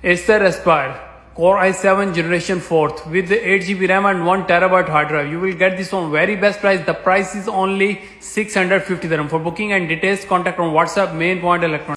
Acer Aspire Core i7 generation 4th with the 8GB RAM and 1TB hard drive. You will get this on very best price. The price is only 650 dirham. For booking and details, contact on WhatsApp main point electronics.